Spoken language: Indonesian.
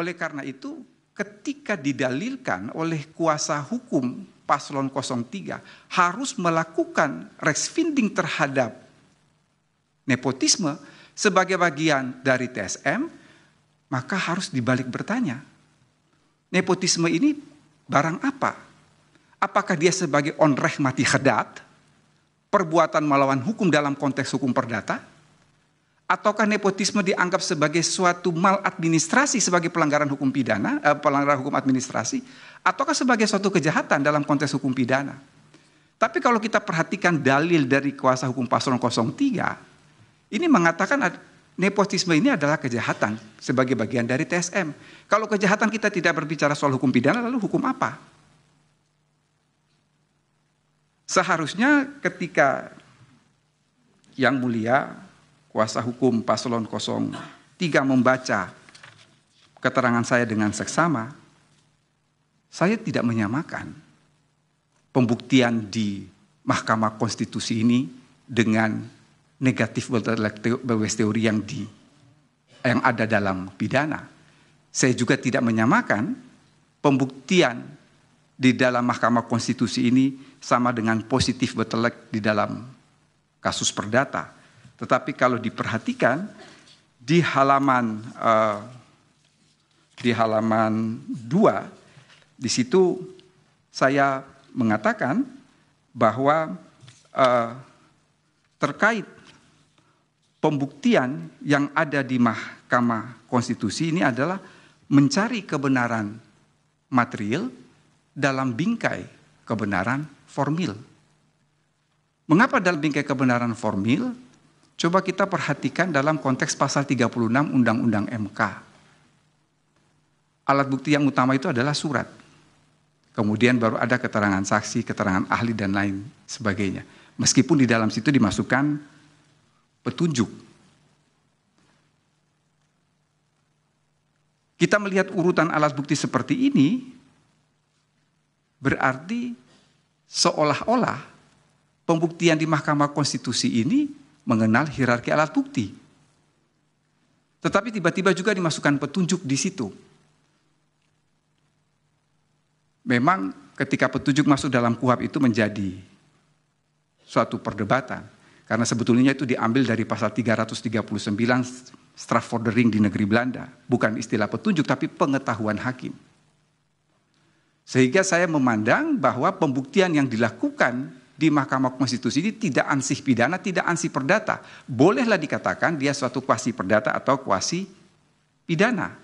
Oleh karena itu, ketika didalilkan oleh kuasa hukum paslon 03 harus melakukan resfinding terhadap nepotisme sebagai bagian dari TSM, maka harus dibalik bertanya. Nepotisme ini barang apa? Apakah dia sebagai onreh mati hedat, perbuatan melawan hukum dalam konteks hukum perdata, ataukah nepotisme dianggap sebagai suatu maladministrasi sebagai pelanggaran hukum pidana, eh, pelanggaran hukum administrasi, ataukah sebagai suatu kejahatan dalam konteks hukum pidana? Tapi kalau kita perhatikan dalil dari kuasa hukum paslon 03, ini mengatakan nepotisme ini adalah kejahatan sebagai bagian dari TSM. Kalau kejahatan kita tidak berbicara soal hukum pidana, lalu hukum apa? Seharusnya ketika yang mulia kuasa hukum paslon 03 membaca keterangan saya dengan seksama, saya tidak menyamakan pembuktian di Mahkamah Konstitusi ini dengan negatif West teori yang di yang ada dalam pidana. Saya juga tidak menyamakan pembuktian di dalam Mahkamah Konstitusi ini sama dengan positif betelek di dalam kasus perdata. Tetapi kalau diperhatikan di halaman uh, di halaman 2 di situ saya mengatakan bahwa uh, terkait pembuktian yang ada di Mahkamah Konstitusi ini adalah mencari kebenaran material dalam bingkai kebenaran formil. Mengapa dalam bingkai kebenaran formil? Coba kita perhatikan dalam konteks pasal 36 Undang-Undang MK. Alat bukti yang utama itu adalah surat. Kemudian baru ada keterangan saksi, keterangan ahli dan lain sebagainya. Meskipun di dalam situ dimasukkan petunjuk. Kita melihat urutan alat bukti seperti ini, berarti seolah-olah pembuktian di Mahkamah Konstitusi ini mengenal hierarki alat bukti. Tetapi tiba-tiba juga dimasukkan petunjuk di situ. Memang ketika petunjuk masuk dalam kuhab itu menjadi suatu perdebatan. Karena sebetulnya itu diambil dari pasal 339 Strafvordering di negeri Belanda. Bukan istilah petunjuk tapi pengetahuan hakim. Sehingga saya memandang bahwa pembuktian yang dilakukan di Mahkamah Konstitusi ini tidak ansih pidana, tidak ansih perdata. Bolehlah dikatakan dia suatu kuasi perdata atau kuasi pidana.